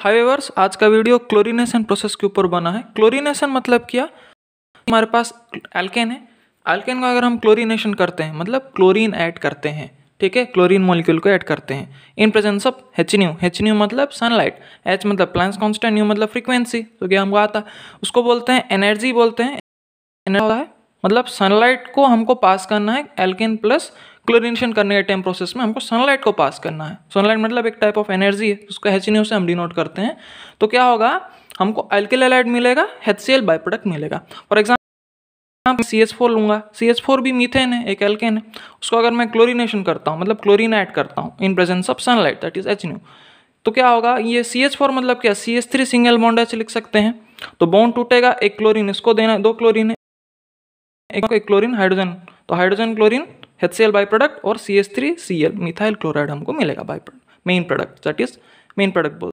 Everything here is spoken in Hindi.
हाईवर्स आज का वीडियो क्लोरीनेशन प्रोसेस के ऊपर बना है। क्लोरीनेशन मतलब क्या? हमारे पास एल्केन है। एल्केन का अगर हम क्लोरीनेशन करते हैं मतलब क्लोरीन ऐड करते हैं, ठीक है? क्लोरीन मॉलिक्यूल को ऐड करते हैं। In presence of h nu h nu मतलब सनलाइट एच मतलब प्लांस कॉन्स्टेंट न्यू मतलब फ्रीक्वेंसी तो क्या हमको आता? उसको बोलते हैं एनर्जी बोलते हैं है मतलब सनलाइट को हमको पास करना है एल्केन प्लस क्लोरिनेशन करने के टाइम प्रोसेस में हमको सनलाइट को पास करना है। सनलाइट मतलब एक टाइप ऑफ़ एनर्जी है, उसको एच से हम डिनोट करते हैं। तो क्या होगा, हमको एल्किलाइड मिलेगा H C L by product मिलेगा। For example C H four लूँगा। सी एच फोर भी मीथेन है, एक एल्केन है। उसको अगर मैं क्लोरिनेशन करता हूँ मतलब क्लोरिन ऐड करता हूँ in presence of sunlight that is h nu तो क्या होगा, ये सी एच फोर मतलब क्या C H three single bond H लिख सकते हैं। तो बॉन्ड टूटेगा, एक क्लोरीन इसको देना, दो क्लोरीन एक, क्लोरीन हाइड्रोजन तो hydrogen chlorine H C L by product और C S three C L methyl chloride हमको मिलेगा by main product that is main product बोल